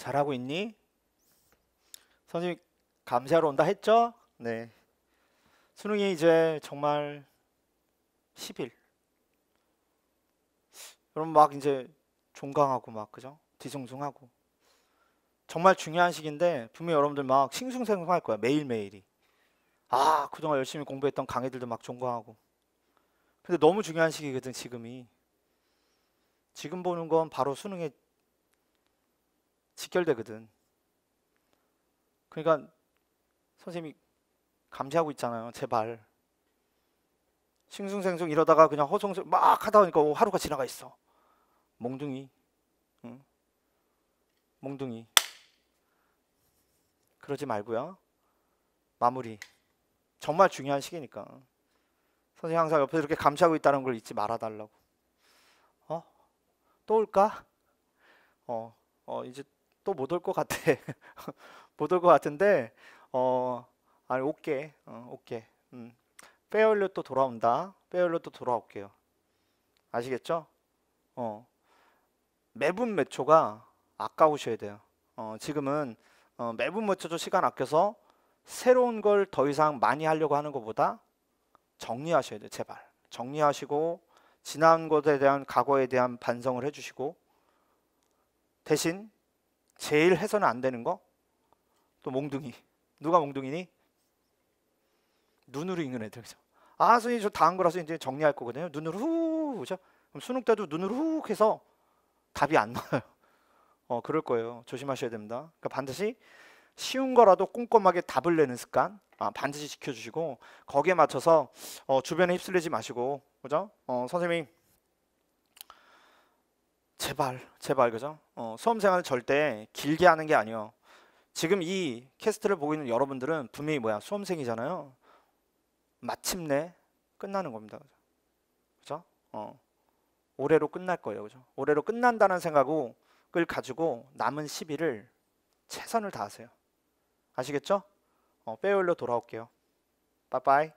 잘하고 있니? 선생님 감시하러 온다 했죠? 네. 수능이 이제 정말 10일. 여러분 막 이제 종강하고 막 그죠? 뒤숭숭하고. 정말 중요한 시기인데 분명 히 여러분들 막 싱숭생숭할 거야 매일매일이. 아 그동안 열심히 공부했던 강의들도 막 종강하고. 근데 너무 중요한 시기거든 지금이. 지금 보는 건 바로 수능에 직결되거든. 그러니까 선생님이 감시하고 있잖아요. 제발. 싱숭생숭 이러다가 그냥 허송성 막 하다 보니까 오, 하루가 지나가 있어. 몽둥이. 응? 몽둥이. 그러지 말고요. 마무리. 정말 중요한 시기니까. 선생님 항상 옆에서 이렇게 감시하고 있다는 걸 잊지 말아 달라고. 어? 또 올까? 어, 어 이제 또 못 올 것 같아. 못 올 것 같은데 어 아니 올게. 어, 올게. 음. 페어일로 또 돌아온다. 페어일로 또 돌아올게요. 아시겠죠? 어. 매분 몇 초가 아까우셔야 돼요. 어, 지금은 어, 매분 몇 초도 시간 아껴서 새로운 걸 더 이상 많이 하려고 하는 것보다 정리하셔야 돼요. 제발. 정리하시고 지난 것에 대한 과거에 대한 반성을 해주시고 대신 제일 해서는 안 되는 거 또 몽둥이 누가 몽둥이니? 눈으로 읽는 애들 그죠? 아 선생님 저 다 한 거라서 이제 정리할 거거든요 눈으로 후 그죠? 그럼 수능 때도 눈으로 후 해서 답이 안 나와요 어 그럴 거예요 조심하셔야 됩니다 그러니까 반드시 쉬운 거라도 꼼꼼하게 답을 내는 습관 아, 반드시 지켜주시고 거기에 맞춰서 어, 주변에 휩쓸리지 마시고 그죠? 어, 선생님 제발 제발 그죠? 어, 수험생활 절대 길게 하는 게 아니에요. 지금 이 캐스트를 보고 있는 여러분들은 분명히 뭐야 수험생이잖아요. 마침내 끝나는 겁니다. 그죠? 어, 올해로 끝날 거예요. 그죠? 올해로 끝난다는 생각을 가지고 남은 10일을 최선을 다하세요. 아시겠죠? 어, 빼올려 돌아올게요. 빠빠이.